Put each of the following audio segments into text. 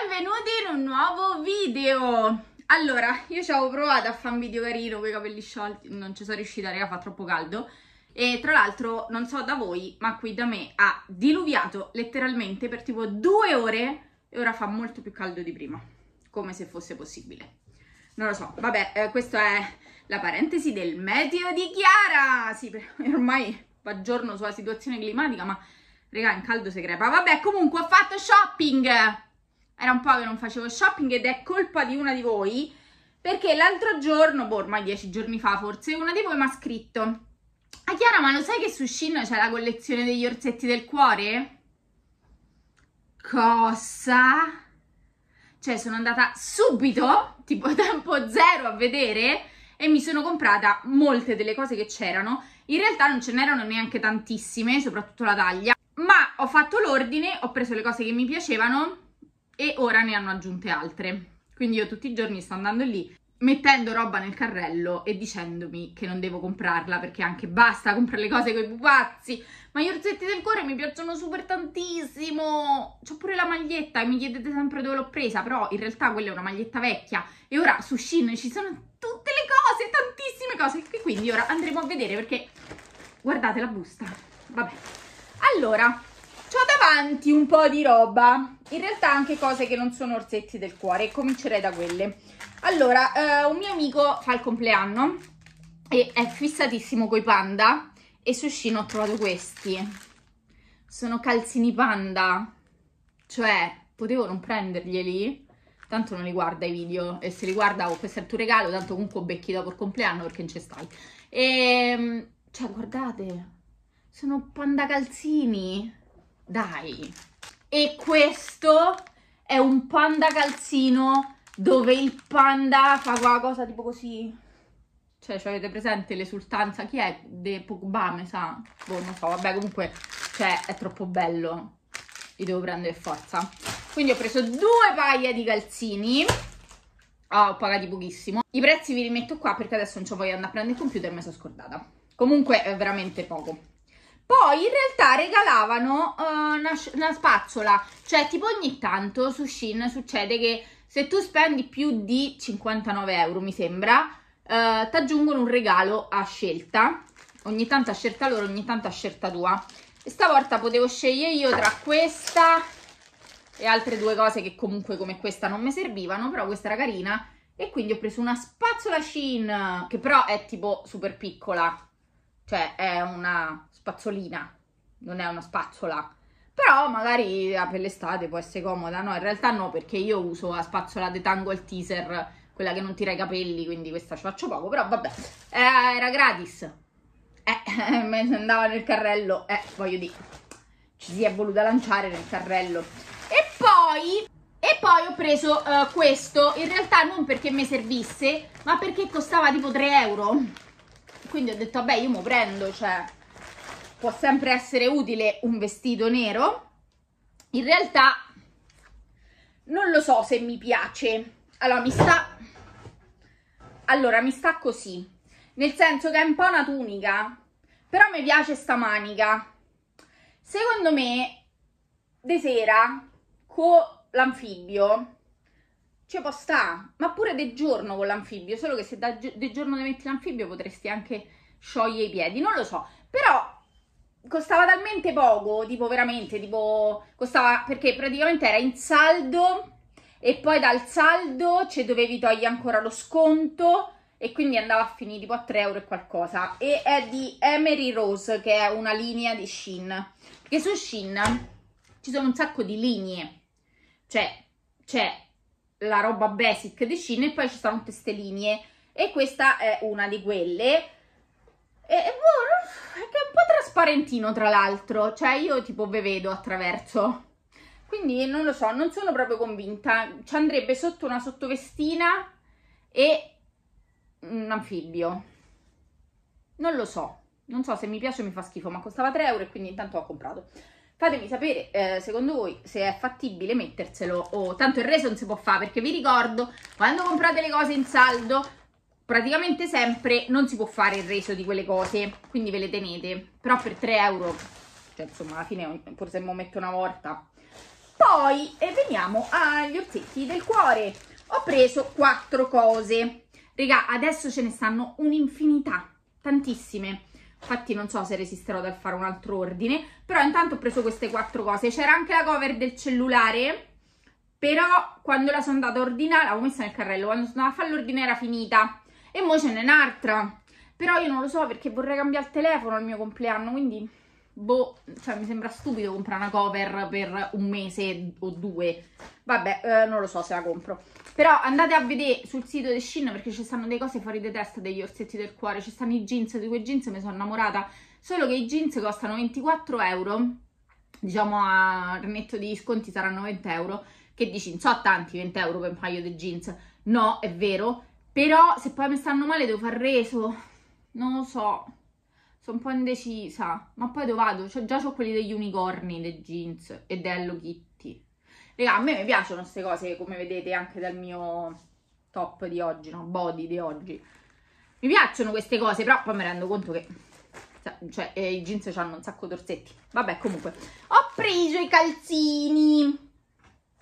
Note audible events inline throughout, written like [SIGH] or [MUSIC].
benvenuti in un nuovo video! Allora, io ci avevo provato a fare un video carino con i capelli sciolti, non ci sono riuscita, raga, fa troppo caldo. E tra l'altro, non so da voi, ma qui da me ha diluviato letteralmente per tipo due ore e ora fa molto più caldo di prima, come se fosse possibile. Non lo so, vabbè, eh, questa è la parentesi del meteo di Chiara! Sì, [LAUGHS] ormai va giorno sulla situazione climatica, ma Raga, in caldo si crepa. Vabbè, comunque ho fatto shopping. Era un po' che non facevo shopping ed è colpa di una di voi. Perché l'altro giorno, boh, ormai dieci giorni fa forse, una di voi mi ha scritto. Ah Chiara, ma lo sai che su Shin c'è la collezione degli orsetti del cuore? Cosa? Cioè, sono andata subito, tipo [LAUGHS] tempo zero a vedere e mi sono comprata molte delle cose che c'erano. In realtà non ce n'erano neanche tantissime, soprattutto la taglia ma ho fatto l'ordine, ho preso le cose che mi piacevano e ora ne hanno aggiunte altre. Quindi io tutti i giorni sto andando lì, mettendo roba nel carrello e dicendomi che non devo comprarla perché anche basta comprare le cose con i pupazzi. Ma gli orsetti del cuore mi piacciono super tantissimo. C'ho pure la maglietta e mi chiedete sempre dove l'ho presa, però in realtà quella è una maglietta vecchia e ora su Shin ci sono tutte le cose, tantissime cose e quindi ora andremo a vedere perché guardate la busta. Vabbè. Allora, davanti un po' di roba, in realtà anche cose che non sono orsetti del cuore, comincerei da quelle. Allora, eh, un mio amico fa il compleanno e è fissatissimo coi panda e su Shein ho trovato questi. Sono calzini panda, cioè potevo non prenderglieli, tanto non li guarda i video e se li guarda, oh, questo è il tuo regalo, tanto comunque becchi dopo il compleanno perché non ci stai. E, ehm, cioè, guardate, sono panda calzini. Dai. E questo è un panda calzino dove il panda fa quella cosa tipo così. Cioè, cioè avete presente l'esultanza? Chi è? De Pogba, mi sa? Boh, non so, vabbè, comunque, cioè, è troppo bello. Li devo prendere forza. Quindi ho preso due paia di calzini. Oh, ho pagati pochissimo. I prezzi vi rimetto qua perché adesso non ci voglio andare a prendere il computer mi sono scordata. Comunque è veramente poco. Poi in realtà regalavano uh, una, una, spazzola, cioè tipo ogni tanto su Shein succede che se tu spendi più di 59 euro mi sembra, uh, ti aggiungono un regalo a scelta, ogni tanto a scelta loro, ogni tanto a scelta tua. E stavolta potevo scegliere io tra questa e altre due cose che comunque come questa non mi servivano, però questa era carina. E quindi ho preso una spazzola Shein, che però è tipo super piccola, cioè è una spazzolina, non è una spazzola. Però magari ah, per l'estate può essere comoda, no? In realtà no, perché io uso la spazzola The Tangle Teaser, quella che non tira i capelli, quindi questa ci faccio poco, però vabbè, eh, era gratis. Eh, [LAUGHS] me ne andava nel carrello, eh, voglio dire, ci si è voluta lanciare nel carrello. E poi, e poi ho preso uh, questo, in realtà non perché mi servisse, ma perché costava tipo 3 euro. Quindi ho detto, vabbè, io mo prendo, cioè, può sempre essere utile un vestito nero. In realtà non lo so se mi piace. Allora, mi sta... Allora, mi sta così. Nel senso che è un po' una tunica, però mi piace sta manica. Secondo me, di sera, con l'anfibio, ci può stare. Ma pure di giorno con l'anfibio, solo che se di giorno ti metti l'anfibio potresti anche sciogliere i piedi. Non lo so, però costava talmente poco, tipo veramente, tipo costava perché praticamente era in saldo e poi dal saldo ci dovevi togliere ancora lo sconto e quindi andava a finire tipo a 3 euro e qualcosa e è di Emery Rose che è una linea di Shin perché su Shin ci sono un sacco di linee cioè c'è la roba basic di Shin e poi ci stanno queste linee e questa è una di quelle e, e boh, che è un po' trasparentino tra l'altro, cioè io tipo ve vedo attraverso. Quindi non lo so, non sono proprio convinta. Ci andrebbe sotto una sottovestina e un anfibio. Non lo so, non so se mi piace o mi fa schifo, ma costava 3 euro e quindi intanto ho comprato. Fatemi sapere, eh, secondo voi, se è fattibile metterselo o tanto il reso non si può fare, perché vi ricordo, quando comprate le cose in saldo, praticamente sempre non si può fare il reso di quelle cose, quindi ve le tenete, però per 3 euro, cioè insomma alla fine pure se mi metto una volta, Poi e veniamo agli orsetti del cuore. Ho preso quattro cose. Raga, adesso ce ne stanno un'infinità, tantissime. Infatti non so se resisterò dal fare un altro ordine, però intanto ho preso queste quattro cose. C'era anche la cover del cellulare, però quando la sono andata a ordinare, l'avevo messa nel carrello, quando sono andata a fare l'ordine era finita. E ora ce n'è un'altra. Però io non lo so perché vorrei cambiare il telefono al mio compleanno, quindi boh, cioè mi sembra stupido comprare una cover per un mese o due. Vabbè, eh, non lo so se la compro. Però andate a vedere sul sito di Shein perché ci stanno delle cose fuori di testa degli orsetti del cuore. Ci stanno i jeans, di quei jeans mi sono innamorata. Solo che i jeans costano 24 euro. Diciamo a netto di sconti saranno 20 euro. Che dici, non so tanti 20 euro per un paio di jeans. No, è vero. Però se poi mi stanno male devo far reso. Non lo so. Sono un po' indecisa. Ma poi dove vado? Cioè, già ho quelli degli unicorni, dei jeans e dello Kitty. Raga, a me mi piacciono queste cose, come vedete anche dal mio top di oggi, no? Body di oggi. Mi piacciono queste cose, però poi mi rendo conto che cioè, eh, i jeans hanno un sacco d'orsetti. Vabbè, comunque, ho preso i calzini.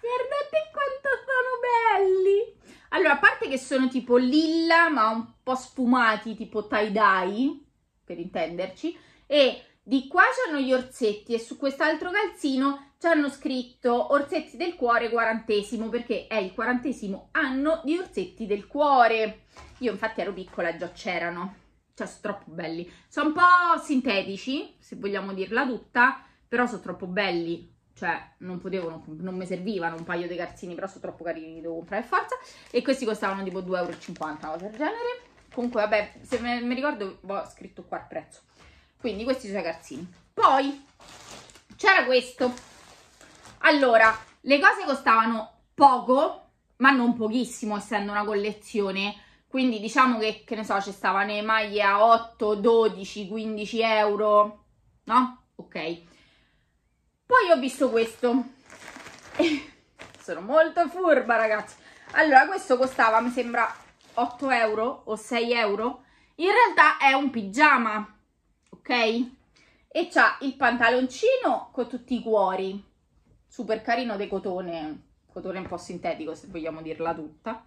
Guardate quanto sono belli. Allora, a parte che sono tipo lilla, ma un po' sfumati, tipo tie-dye, per intenderci, e di qua c'hanno gli orsetti e su quest'altro calzino ci hanno scritto orsetti del cuore quarantesimo perché è il quarantesimo anno di orsetti del cuore. Io infatti ero piccola e già c'erano, cioè sono troppo belli. Sono un po' sintetici, se vogliamo dirla tutta, però sono troppo belli. Cioè, non potevano, non mi servivano un paio di calzini, però sono troppo carini, li devo comprare forza. E questi costavano tipo 2,50 euro, una cosa del genere. Comunque, vabbè, se mi ricordo, ho scritto qua il prezzo. Quindi questi sono i calzini. Poi c'era questo. Allora, le cose costavano poco, ma non pochissimo, essendo una collezione. Quindi diciamo che, che ne so, ci stavano le maglie a 8, 12, 15 euro, no? Ok. Poi ho visto questo. [LAUGHS] Sono molto furba, ragazzi. Allora, questo costava, mi sembra, 8 euro o 6 euro. In realtà è un pigiama ok? E c'ha il pantaloncino con tutti i cuori, super carino di cotone, cotone un po' sintetico se vogliamo dirla tutta.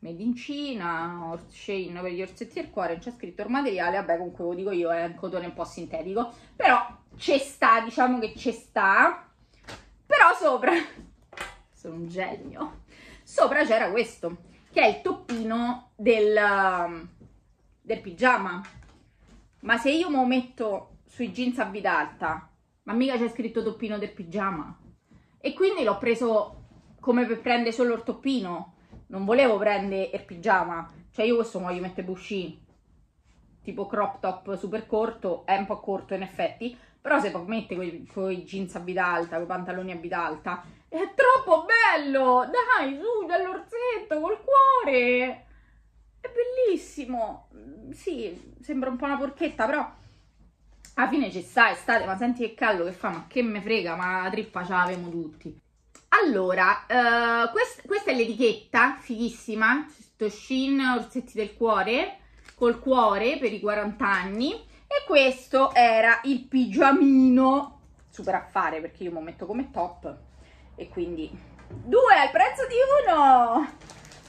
Made in Cina, Shein per gli orsetti il cuore, non c'è scritto il materiale, vabbè comunque lo dico io, è un cotone un po' sintetico, però ci sta, diciamo che ci sta, però sopra, [LAUGHS] sono un genio, sopra c'era questo, che è il toppino del, del pigiama, ma se io mi metto sui jeans a vita alta, ma mica c'è scritto toppino del pigiama. E quindi l'ho preso come per prendere solo il toppino. Non volevo prendere il pigiama. Cioè io questo voglio mettere busci. Tipo crop top super corto. È un po' corto in effetti. Però se poi mette con i jeans a vita alta, con i pantaloni a vita alta, è troppo bello! Dai, su, dall'orsetto, col cuore! È bellissimo. Sì, sembra un po' una porchetta, però alla fine ci sta estate, ma senti che caldo che fa, ma che me frega, ma la trippa ce l'avemo tutti. Allora, uh, quest questa è l'etichetta, fighissima, Toshin Orsetti del Cuore, col cuore per i 40 anni, e questo era il pigiamino, super affare perché io mi metto come top, e quindi due al prezzo di uno!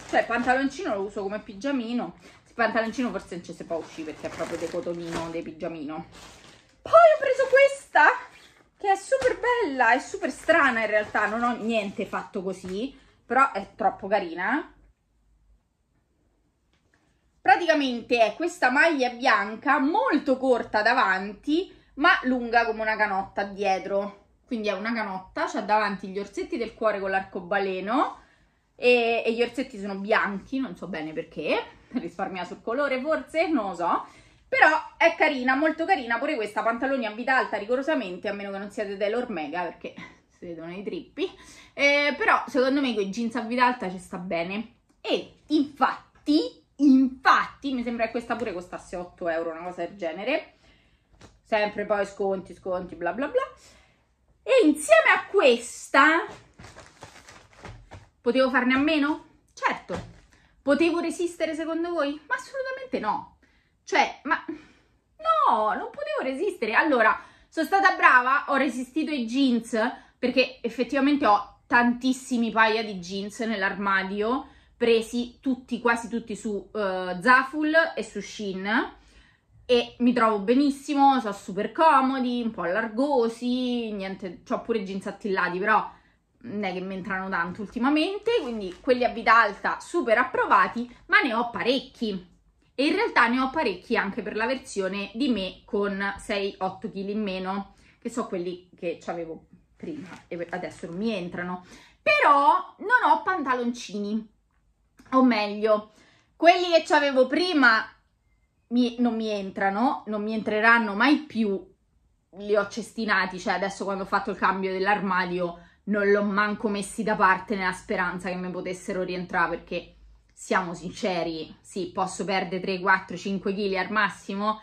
Cioè il pantaloncino lo uso come pigiamino. Il pantaloncino forse non ci si può uscire perché è proprio di cotonino, di pigiamino. Poi ho preso questa che è super bella, è super strana in realtà, non ho niente fatto così, però è troppo carina. Praticamente è questa maglia bianca molto corta davanti, ma lunga come una canotta dietro. Quindi è una canotta, c'ha davanti gli orsetti del cuore con l'arcobaleno, e, e gli orsetti sono bianchi, non so bene perché, risparmia sul colore forse, non lo so, però è carina, molto carina, pure questa, pantaloni a vita alta rigorosamente, a meno che non siate Taylor Mega, perché [LAUGHS] si vedono i trippi, eh, però secondo me con i jeans a vita alta ci sta bene, e infatti, mi sembra che questa pure costasse 8 euro, una cosa del genere, sempre poi sconti, sconti, bla bla bla, e insieme a questa Potevo farne a meno? Certo. Potevo resistere secondo voi? Ma assolutamente no. Cioè, ma no, non potevo resistere. Allora, sono stata brava, ho resistito ai jeans, perché effettivamente ho tantissimi paia di jeans nell'armadio, presi tutti, quasi tutti su uh, Zaful e su Shein e mi trovo benissimo, sono super comodi, un po' largosi, niente, ho pure jeans attillati, però non è che mi entrano tanto ultimamente, quindi quelli a vita alta super approvati, ma ne ho parecchi. E in realtà ne ho parecchi anche per la versione di me con 6-8 kg in meno, che sono quelli che avevo prima e adesso non mi entrano. Però non ho pantaloncini, o meglio, quelli che avevo prima mi, non mi entrano, non mi entreranno mai più, li ho cestinati, cioè adesso quando ho fatto il cambio dell'armadio non l'ho manco messi da parte nella speranza che mi potessero rientrare perché siamo sinceri, sì, posso perdere 3, 4, 5 kg al massimo,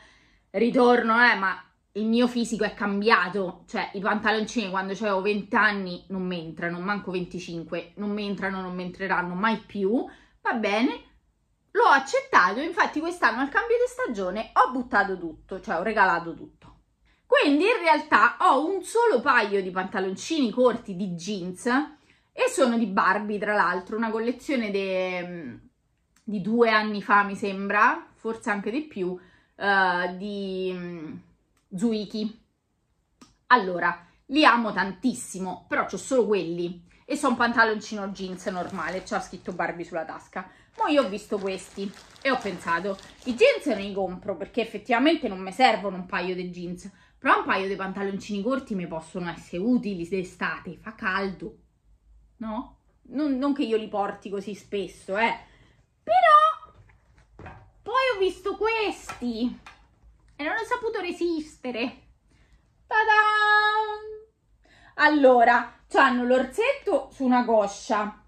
ritorno, eh, ma il mio fisico è cambiato, cioè i pantaloncini quando avevo 20 anni non mi entrano, manco 25, non mi entrano, non mi entreranno mai più, va bene, l'ho accettato, infatti quest'anno al cambio di stagione ho buttato tutto, cioè ho regalato tutto. Quindi in realtà ho un solo paio di pantaloncini corti di jeans e sono di Barbie tra l'altro, una collezione de, di due anni fa mi sembra, forse anche di più, uh, di um, Zuiki. Allora, li amo tantissimo, però ho solo quelli e sono pantaloncino jeans normale, c'ho scritto Barbie sulla tasca. Poi ho visto questi e ho pensato, i jeans ne compro perché effettivamente non mi servono un paio di jeans, però un paio di pantaloncini corti mi possono essere utili d'estate, fa caldo, no? Non, non, che io li porti così spesso, eh. Però poi ho visto questi e non ho saputo resistere. Ta-da! Allora, hanno l'orsetto su una coscia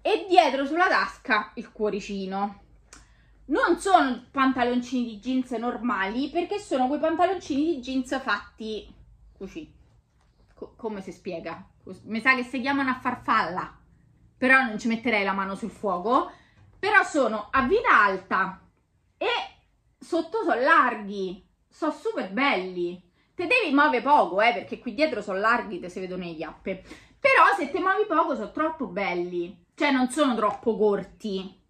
e dietro sulla tasca il cuoricino non sono pantaloncini di jeans normali perché sono quei pantaloncini di jeans fatti così. Co- come si spiega? Mi sa che si chiamano a farfalla, però non ci metterei la mano sul fuoco. Però sono a vita alta e sotto sono larghi, sono super belli. Te devi muovere poco, eh, perché qui dietro sono larghi, te si vedono le chiappe. Però se te muovi poco sono troppo belli, cioè non sono troppo corti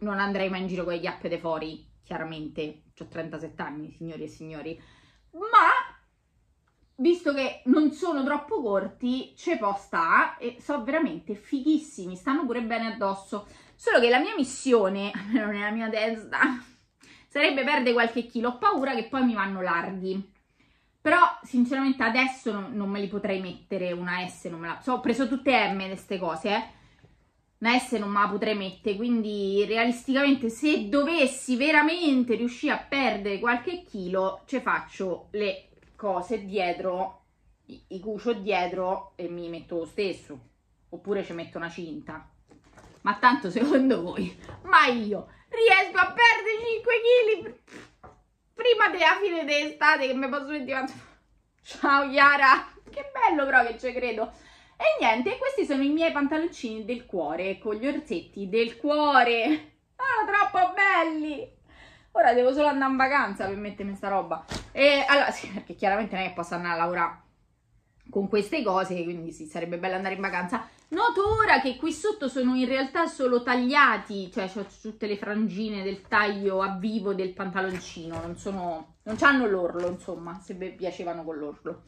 non andrei mai in giro con le chiappe de fuori, chiaramente, ho 37 anni, signori e signori, ma visto che non sono troppo corti, ce può sta e sono veramente fighissimi, stanno pure bene addosso. Solo che la mia missione, [LAUGHS] almeno nella mia testa, sarebbe perdere qualche chilo. Ho paura che poi mi vanno larghi. Però, sinceramente, adesso non, non me li potrei mettere una S, non me la... So, ho preso tutte M queste cose, eh. Una S non me la potrei mettere, quindi realisticamente se dovessi veramente riuscire a perdere qualche chilo, ci faccio le cose dietro, i, i cucio dietro e mi metto lo stesso, oppure ci metto una cinta. Ma tanto secondo voi, ma io riesco a perdere 5 kg prima della fine dell'estate che mi posso mettere... Ciao Chiara, che bello però che ci credo. E niente, questi sono i miei pantaloncini del cuore, con gli orsetti del cuore. Ah, troppo belli! Ora devo solo andare in vacanza per mettermi sta roba. E allora, sì, perché chiaramente non è che posso andare a lavorare con queste cose, quindi sì, sarebbe bello andare in vacanza. Noto ora che qui sotto sono in realtà solo tagliati, cioè ho tutte le frangine del taglio a vivo del pantaloncino, non sono, non hanno l'orlo, insomma, se piacevano con l'orlo.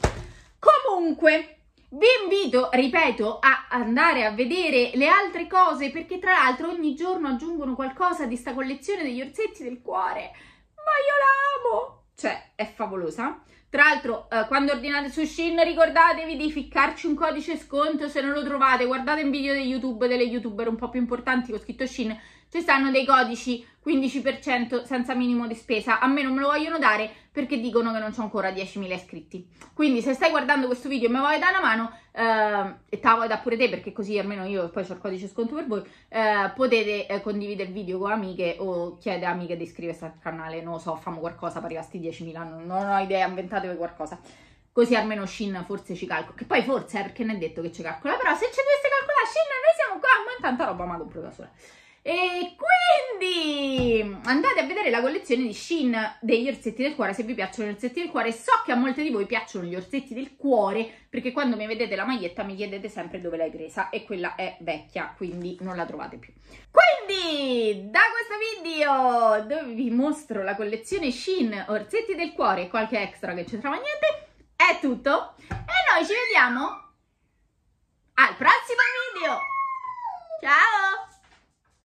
Comunque, vi invito, ripeto, a andare a vedere le altre cose perché tra l'altro ogni giorno aggiungono qualcosa di sta collezione degli orsetti del cuore. Ma io la amo! Cioè, è favolosa. Tra l'altro, eh, quando ordinate su Shein ricordatevi di ficcarci un codice sconto se non lo trovate. Guardate in video di YouTube delle youtuber un po' più importanti con scritto Shein. Ci stanno dei codici 15% senza minimo di spesa. A me non me lo vogliono dare perché dicono che non c'ho ancora 10.000 iscritti. Quindi se stai guardando questo video e mi vuoi dare una mano, eh, e te la vuoi dare pure te perché così almeno io poi ho il codice sconto per voi, eh, potete eh, condividere il video con amiche o chiedere amiche di iscriversi al canale. Non lo so, famo qualcosa per arrivare a sti 10.000, non, non ho idea, inventatevi qualcosa. Così almeno Shin forse ci calcola. Che poi forse, eh, perché non è detto che ci calcola. Però se ci dovesse calcolare Shin, noi siamo qua. Ma tanta roba ma compro da sola. E quindi andate a vedere la collezione di Shein degli orsetti del cuore se vi piacciono gli orsetti del cuore. So che a molte di voi piacciono gli orsetti del cuore perché quando mi vedete la maglietta mi chiedete sempre dove l'hai presa e quella è vecchia, quindi non la trovate più. Quindi da questo video dove vi mostro la collezione Shein orsetti del cuore e qualche extra che c'entrava niente è tutto e noi ci vediamo al prossimo video. Ciao!